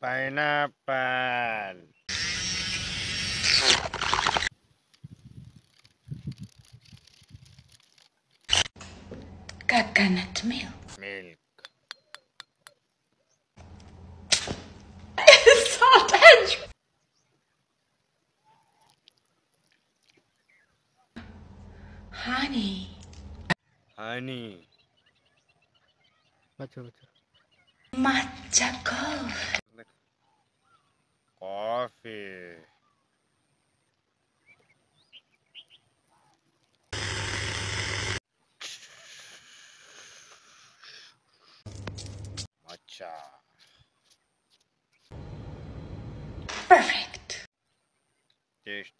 Pineapple. Coconut milk. Milk. Salt edge. Honey. Honey. Baca baca. Matcha coffee. Coffee. Matcha. Perfect. Taste